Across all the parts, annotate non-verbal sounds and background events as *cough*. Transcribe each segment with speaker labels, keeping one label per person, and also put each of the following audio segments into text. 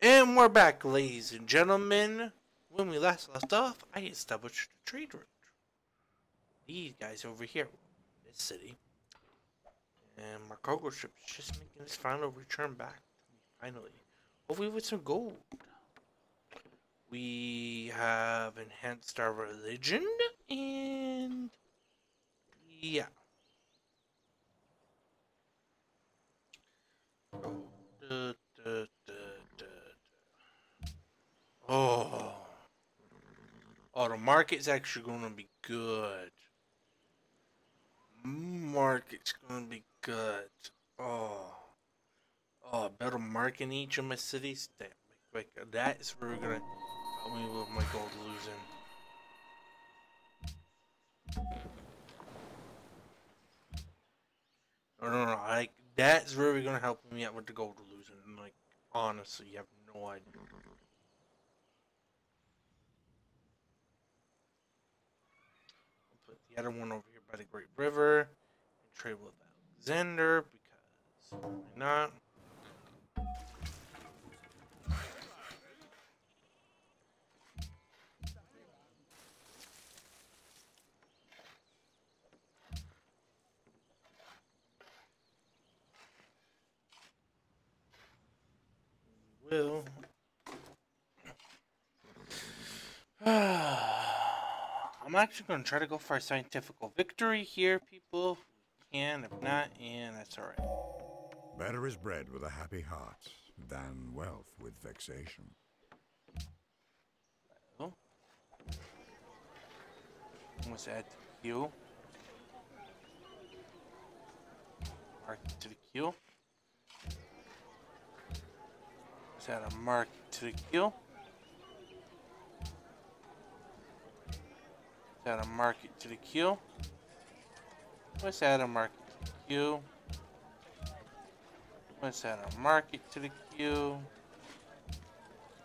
Speaker 1: And we're back, ladies and gentlemen. When we last left off, I established a trade route. These guys over here, this city. And my cargo ship is just making its final return back finally. Hopefully with some gold. We have enhanced our religion, and yeah. Oh, duh, duh, oh. Oh, the market's actually going to be good. Market's going to be good. Oh. Oh, better market in each of my cities. Damn, like, that is where we're going to help me with my gold losing. No, no, no. Like, that's really going to help me out with the gold losing. Like, honestly, you have no idea. the other one over here by the Great River and trade with Alexander because why not? Will. *sighs* *sighs* I'm actually going to try to go for a scientific victory here, people. can, if not, and that's alright.
Speaker 2: Better is bread with a happy heart than wealth with vexation.
Speaker 1: Well, what's that? Q. Mark to the Q. Is that a mark to the Q? That a market to the queue. Let's add a market to the Q. Let's add a market to the queue.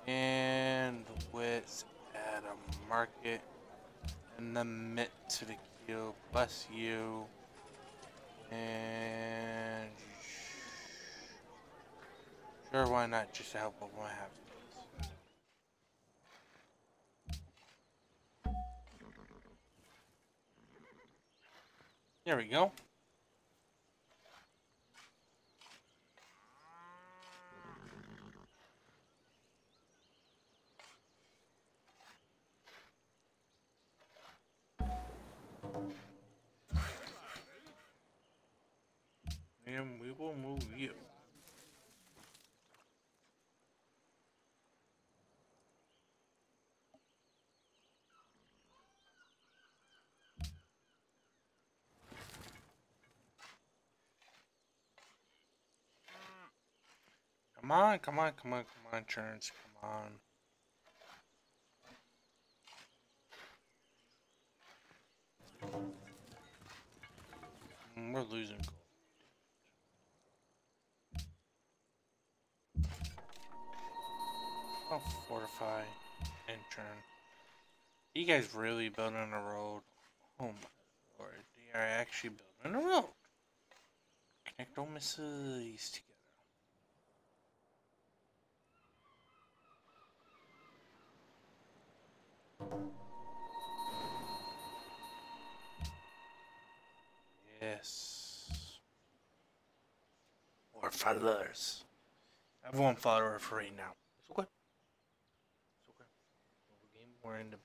Speaker 1: And let's add a market in the mid to the queue. Plus you. And sure, why not? Just help what I have. There we go. And we will move you. Come on, come on, come on, come on, Churns, come on. We're losing. I'll fortify and turn. You guys really building a road? Oh my lord, they are actually building a road. Connect all missiles together. Followers. I have one follower for right now. It's okay. It's okay. More in a bit.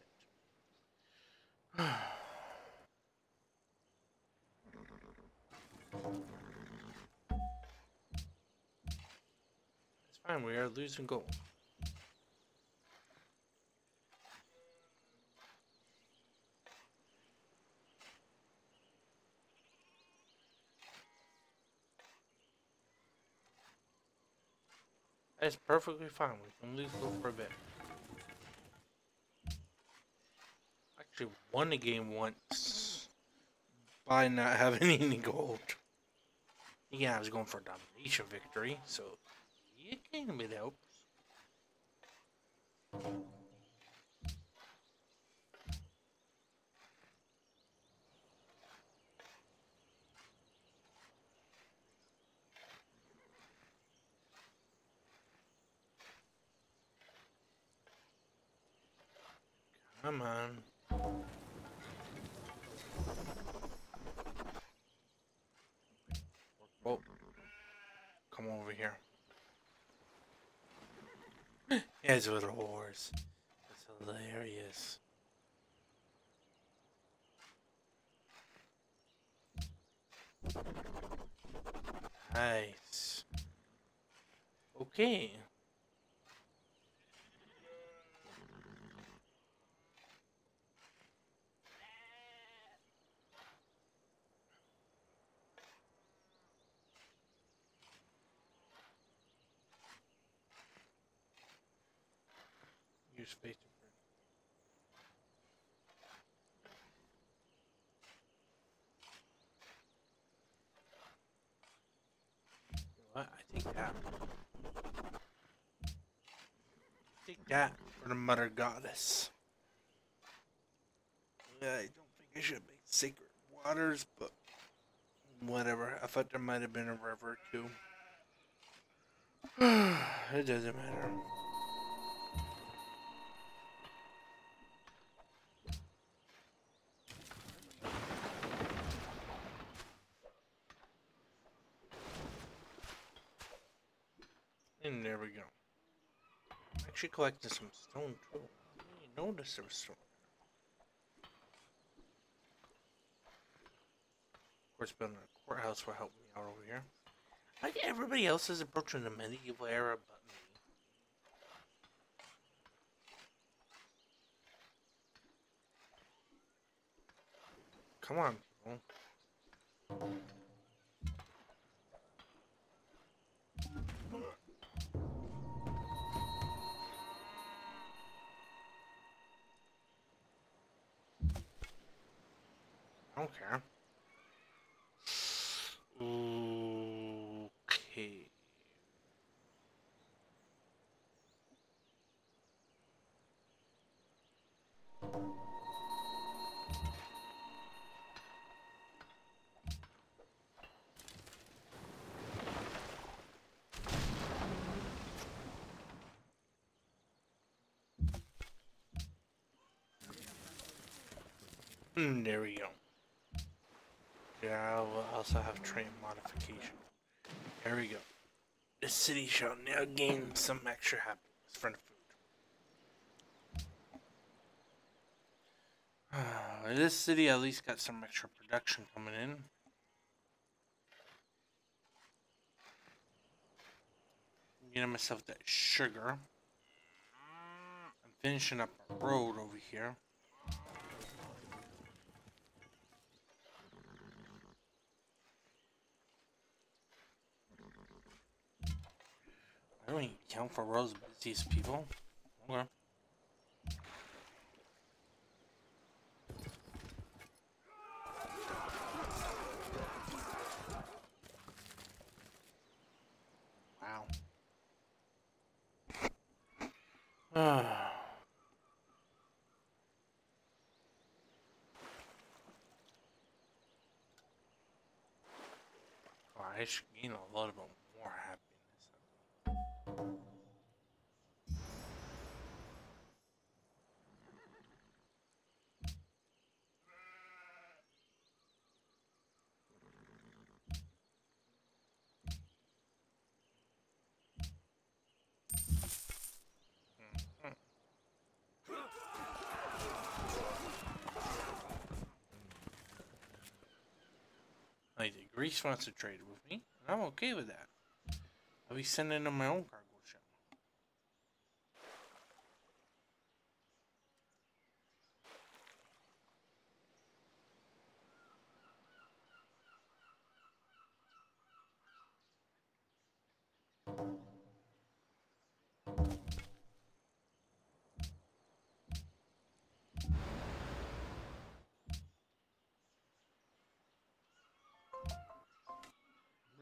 Speaker 1: it's fine, we are losing gold. That's perfectly fine. We can lose for a bit. Actually won the game once by not *laughs* having any gold. Yeah, I was going for a domination victory, so it kind of helps. Come on. Oh, come over here. It's a little horse. It's hilarious. Nice. Okay. Use face? I think that. Take that for the mother goddess. I don't think I should make sacred waters, but whatever. I thought there might have been a river too. *sighs* it doesn't matter. And there we go. Collecting some stone too. I didn't even notice there was stone. Of course, building a courthouse will help me out over here. Like everybody else is approaching the medieval era, but me. Come on, people. Mm, there we go. Yeah, we'll also have train modification. Here we go. The city shall now gain some extra happiness from the food. *sighs* This city at least got some extra production coming in. Getting myself that sugar. I'm finishing up a road over here. I don't even count for Rose busiest people. Okay. Wow. *sighs* I should gain a lot of more Greece wants to trade with me, I'm okay with that. I'll be sending them my own cargo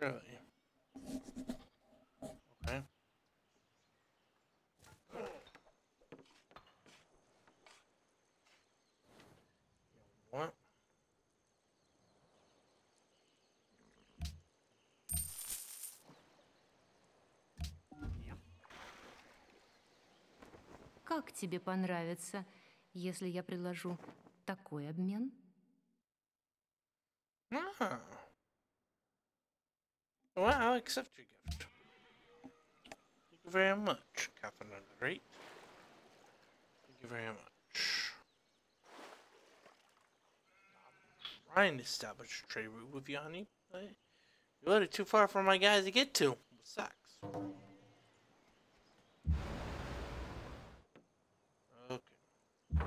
Speaker 1: Really? Okay. What?
Speaker 3: Как тебе понравится? если я предложу такой обмен?
Speaker 1: Accept your gift. Thank you very much, Captain Underrate. Thank you very much. I'm trying to establish a trade route with you, honey. but You're a little too far for my guys to get to. Sucks. Okay.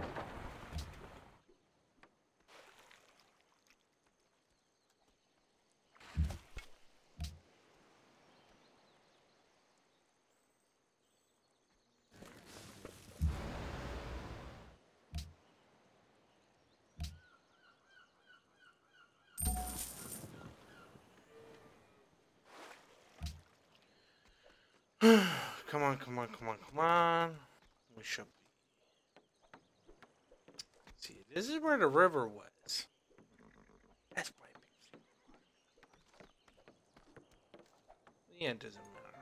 Speaker 1: Come on, come on, come on, come on. We should. See, this is where the river was. That's why The end doesn't matter.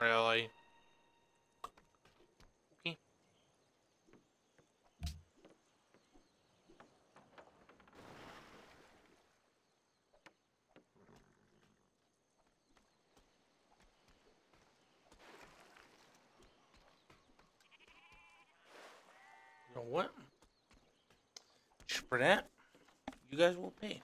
Speaker 1: Really? Know what? For that, you guys will pay.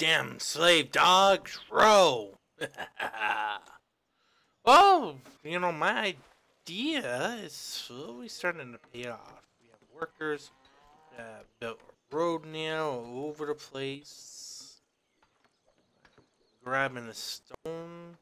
Speaker 1: Damn slave dogs, row! well, you know, my idea is slowly starting to pay off. We have workers that built a road now all over the place. Grabbing a stone.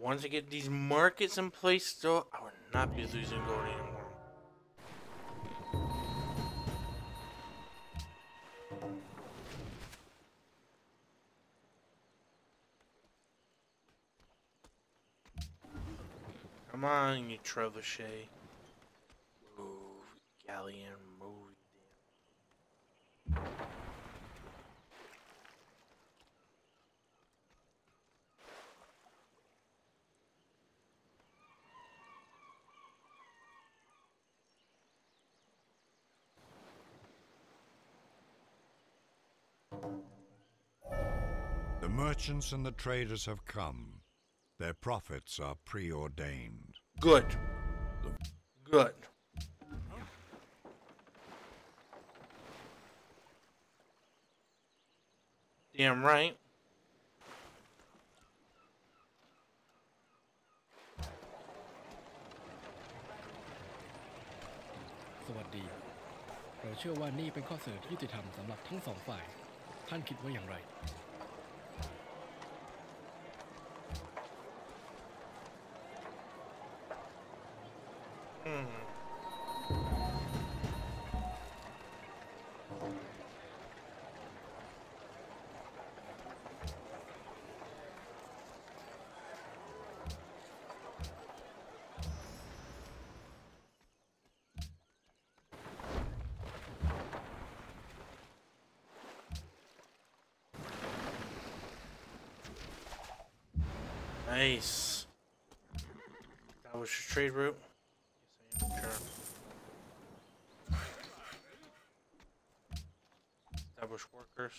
Speaker 1: Once I get these markets in place, though, I will not be losing gold anymore. Come on, you trebuchet. Move, galleon, move.
Speaker 2: The merchants and the traders have come. Their profits are preordained.
Speaker 1: Good. Good. Damn right. Nice. That was your trade route. Yes, I am sure. Establish workers.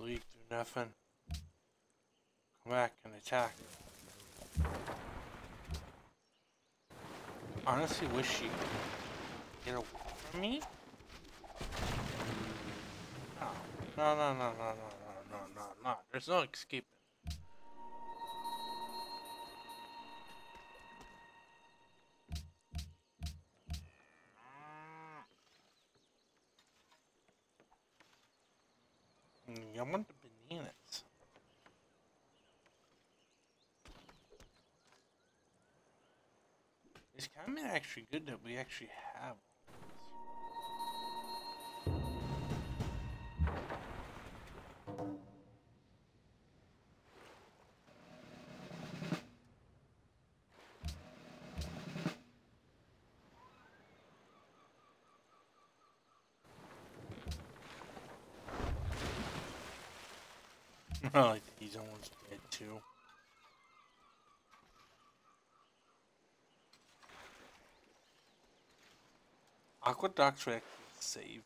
Speaker 1: Leak do nothing. Come back and attack. Honestly, wish she get away from me. No, no, no, no, no, no, no, no, no. There's no escaping. Actually have. I *laughs* like almost dead too. Aqueduct Reactor save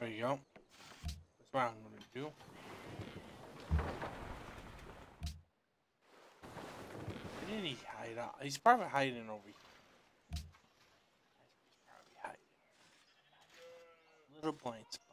Speaker 1: There you go. That's what I'm gonna do. Where did he hide out? He's probably hiding over here. He's probably hiding. Little blind spot.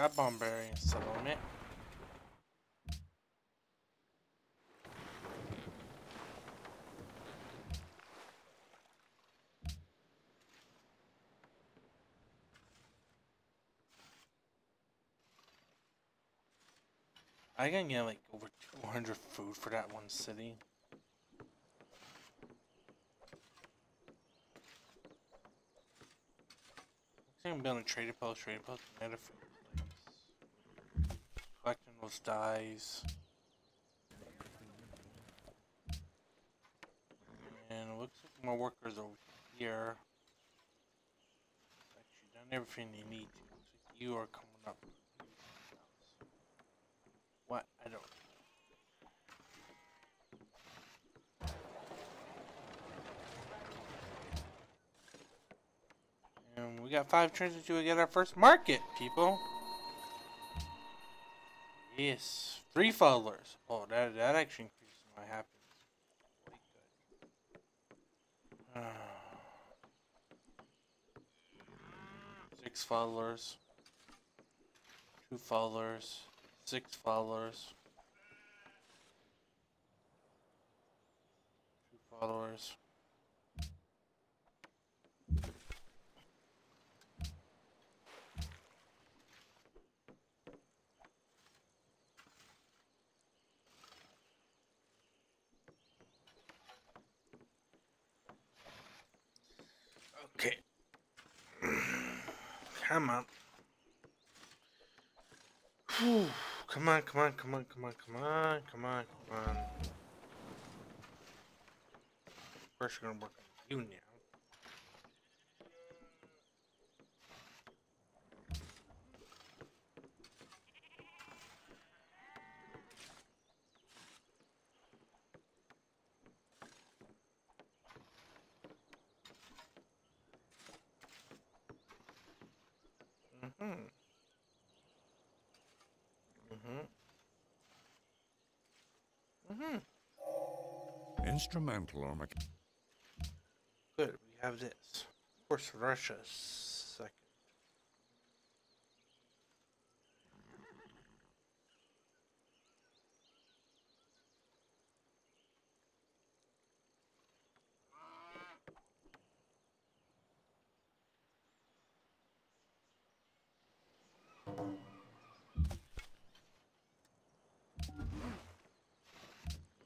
Speaker 1: Got Bombarian settlement. I can get like over 200 food for that one city. I'm building a trading post, trading post, food. Those dyes. And it looks like more workers over here. Actually done everything they need like you are coming up. What? I don't. And we got five turns until we get our first market, people. Yes, three followers. Oh, that that actually increases my happiness good. *sighs* Six followers. Two followers. Six followers. Two followers. Okay. Come on. Whew. Come on, come on, come on, come on, come on, come on, come on. First, we're gonna work on you now.
Speaker 2: Instrumental or mech-
Speaker 1: Good. We have this. Of course, Russia second.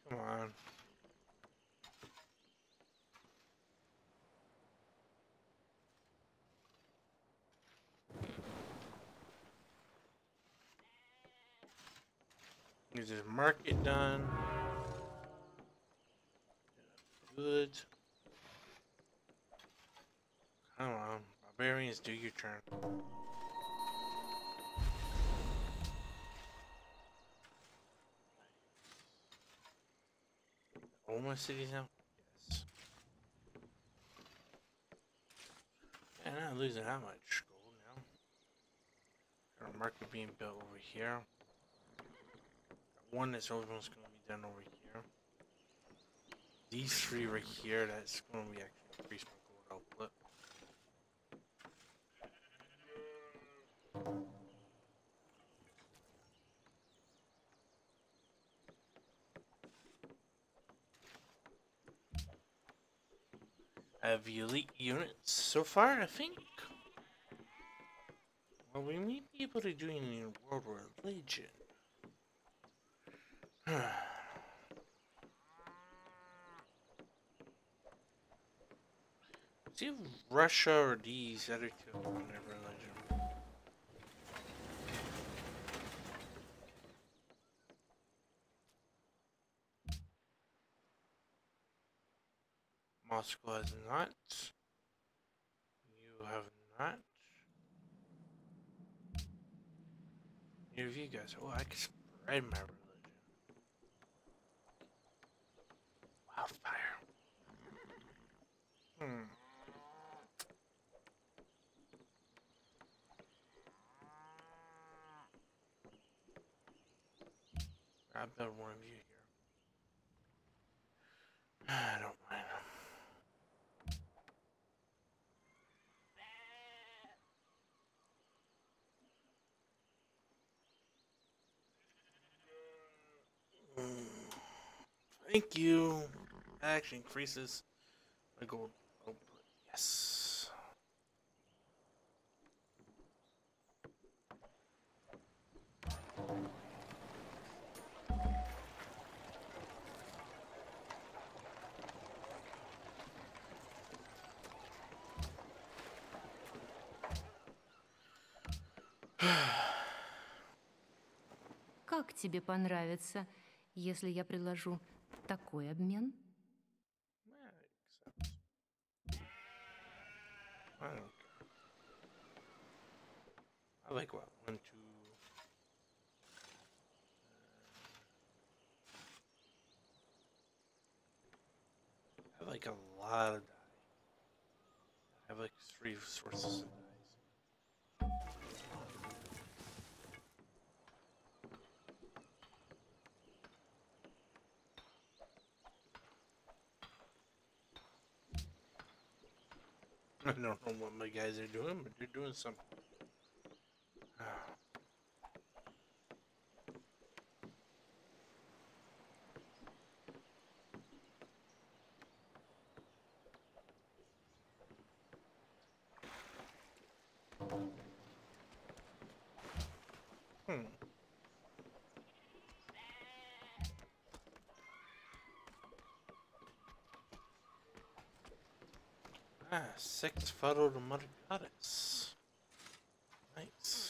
Speaker 1: Come on. Get this market done. Good. Come on, barbarians, do your turn. Almost cities now? Yes. And I'm losing that much gold now. A market being built over here. One that's almost to be done over here. These three right here, that's to be actually increase my gold output. have elite units so far, I think. Well, we may be able to do in World Religion. See if Russia or these other two their religion. Moscow has not. You have not. Neither of you guys. Oh, I can spread my religion. Wildfire. Hmm. I build one of you here. *sighs* I don't mind. Mm. Thank you. Actually increases my gold. Yes.
Speaker 3: Как тебе понравится, если я предложу такой обмен?
Speaker 1: I don't care. I like what? One, two. uh, I like a lot of dye. I have like three sources don't know what my guys are doing, but they're doing something. Hmm. Ah, six Mother Goddess. Nice.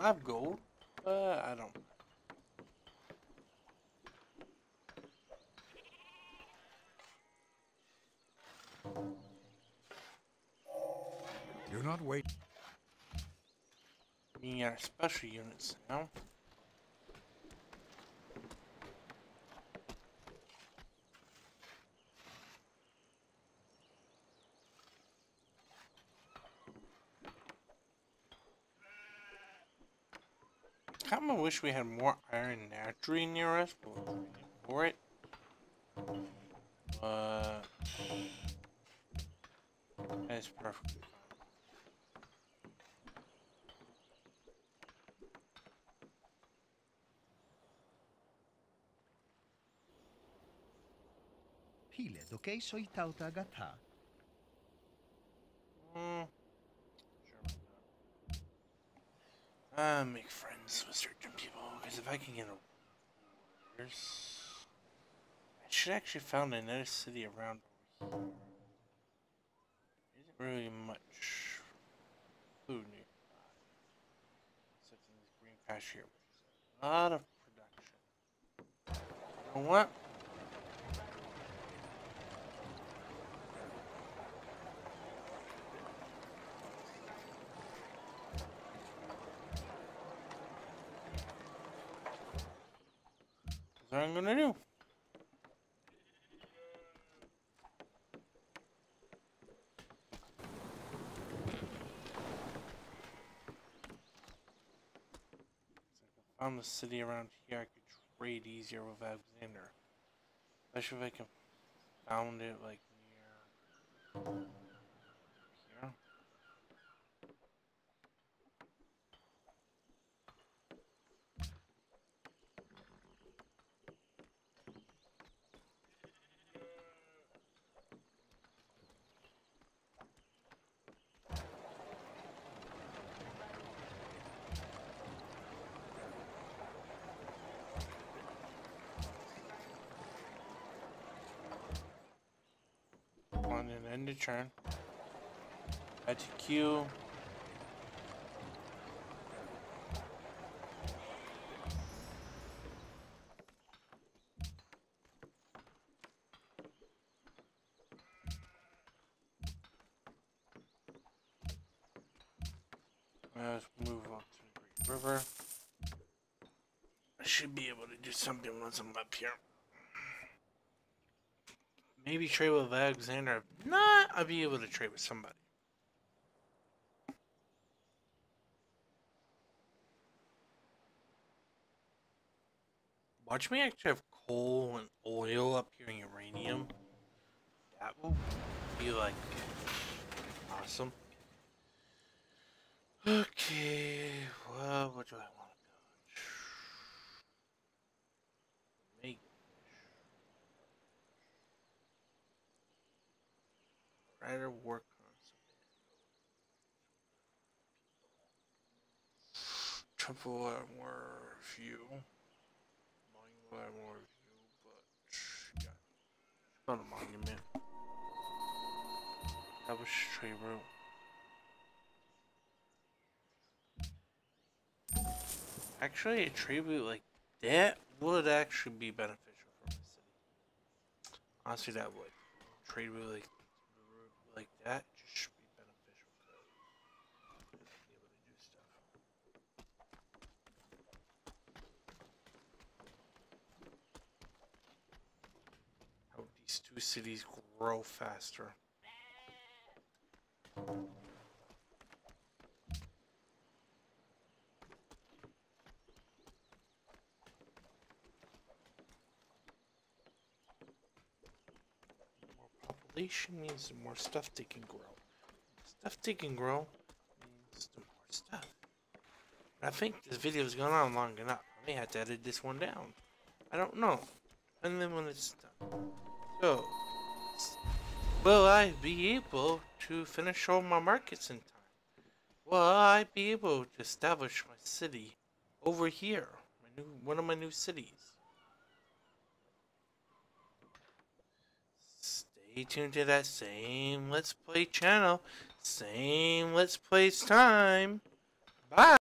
Speaker 1: Five gold? Uh, I don't.
Speaker 2: Do not wait.
Speaker 1: We are special units now. Wish we had more iron naturally near us, but for it. But that's perfectly fine.
Speaker 4: Hile dokej soi tauta gata.
Speaker 1: Mm, that. Uh, make friends people, if I can get a I should actually found another city around here. Isn't really much food nearby, this green patch here, a lot of production. You know what? What I'm gonna do. Found the city around here, I could trade easier with Alexander. Especially if I can found it like near here. One and end the turn. Add to queue. Let's move on to the River. I should be able to do something once I'm up here. Maybe trade with Alexander. If Not, I'll be able to trade with somebody. Watch me actually have coal and oil up here in uranium. That will be like awesome. Okay, well, what do I want to go? Make Writer work on Temple will have more view. Monument will have more view, but yeah. Not a monument. That was trade route. Actually, a trade route like that would actually be beneficial for my city. Honestly, that would. Like like that just should be beneficial to be able to do stuff. How these two cities grow faster. Population means the more stuff they can grow. Stuff they can grow means the more stuff. I think this video has gone on long enough. I may have to edit this one down. I don't know. And then when it's done. So, will I be able to finish all my markets in time? Will I be able to establish my city over here? My new, one of my new cities. Stay stay tuned to that same Let's Play channel, same Let's Plays time. Bye.